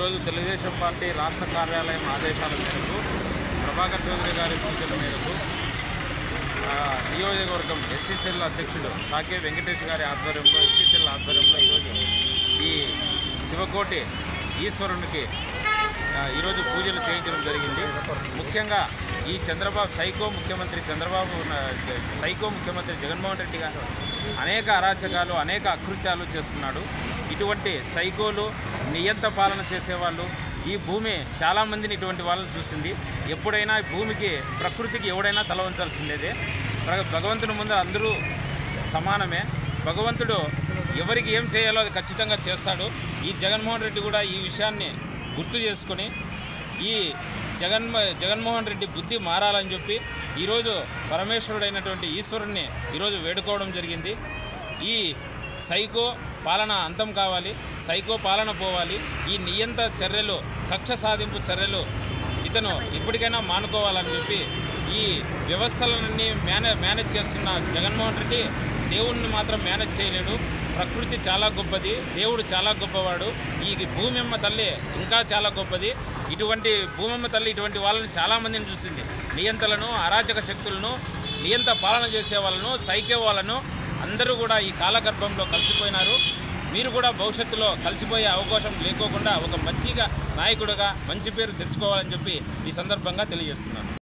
ఈరోజు తెలుగుదేశం పార్టీ రాష్ట్ర కార్యాలయం ఆదేశాల మేరకు ప్రభాకర్ చౌదరి గారి సూచన మేరకు నియోజకవర్గం ఎస్సీసీఎల్ అధ్యక్షుడు సాకే వెంకటేష్ గారి ఆధ్వర్యంలో ఎస్సీసీఎల్ ఆధ్వర్యంలో ఈరోజు ఈ శివకోటి ఈశ్వరునికి ఈరోజు పూజలు చేయించడం జరిగింది. ముఖ్యంగా ఈ చంద్రబాబు సైకో ముఖ్యమంత్రి చంద్రబాబు ఉన్న- సైకో ముఖ్యమంత్రి జగన్మోహన్ రెడ్డి గారు అనేక అరాచకాలు అనేక అకృత్యాలు చేస్తున్నాడు. ఇటువంటి సైకోలు నియంత పాలన చేసేవాళ్ళు ఈ భూమి చాలామందిని ఇటువంటి వాళ్ళని చూసింది. ఎప్పుడైనా భూమికి ప్రకృతికి ఎవడైనా తల ప్ర- భగవంతుని ముందు అందరూ సమానమే. భగవంతుడు ఎవరికి ఏం చేయాలో అది ఖచ్చితంగా చేస్తాడు. ఈ జగన్మోహన్ రెడ్డి కూడా ఈ విషయాన్ని గుర్తు చేసుకొని ఈ జగన్ జగన్మోహన్ రెడ్డి బుద్ధి మారాలని చెప్పి ఈరోజు పరమేశ్వరుడైనటువంటి ఈశ్వరుణ్ణి ఈరోజు వేడుకోవడం జరిగింది. ఈ సైకో పాలన అంతం కావాలి సైకో పాలన పోవాలి. ఈ నియంత చర్యలు కక్ష సాధింపు చర్యలు ఇతను ఇప్పటికైనా మానుకోవాలని చెప్పి ఈ వ్యవస్థలన్నీ మేనే మేనేజ్ చేస్తున్న జగన్మోహన్ రెడ్డి దేవుణ్ణి మాత్రం మేనేజ్ చేయలేడు. ప్రకృతి చాలా గొప్పది దేవుడు చాలా గొప్పవాడు. ఈ భూమిమ్మ తల్లి ఇంకా చాలా గొప్పది. ఇటువంటి భూమిమ్మ తల్లి ఇటువంటి వాళ్ళని చాలామందిని చూసింది. నియంతలను అరాచక శక్తులను నియంత పాలన చేసే వాళ్ళను సైకే వాళ్ళను అందరూ కూడా ఈ కాలగర్భంలో కలిసిపోయినారు. మీరు కూడా భవిష్యత్తులో కలిసిపోయే అవకాశం లేకోకుండా ఒక మంచిగా నాయకుడిగా మంచి పేరు తెచ్చుకోవాలని చెప్పి ఈ సందర్భంగా తెలియజేస్తున్నాను.